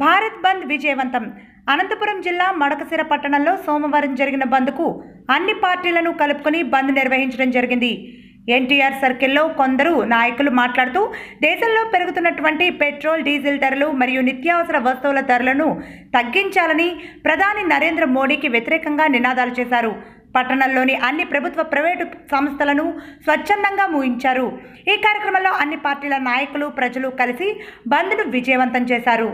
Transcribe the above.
భారత్ బంద్ విజయవంతం. అనంతపురం జిల్లా మడకసిర పట్టణంలో సోమవారం జరిగిన బంద్కు అన్ని పార్టీలను కలుపుకొని బంద్ నిర్వహించడం జరిగింది. ఎన్టీఆర్ సర్కిల్లో కొందరు నాయకులు మాట్లాడుతూ దేశంలో పెరుగుతున్నటువంటి పెట్రోల్ డీజిల్ ధరలు మరియు నిత్యావసర వస్తువుల ధరలను తగ్గించాలని ప్రధాని నరేంద్ర మోడీకి వ్యతిరేకంగా నినాదాలు చేశారు. పట్టణంలోని అన్ని ప్రభుత్వ ప్రైవేటు సంస్థలను స్వచ్ఛందంగా ముగించారు ఈ కార్యక్రమంలో అన్ని పార్టీల నాయకులు ప్రజలు కలిసి బంద్ను విజయవంతం చేశారు.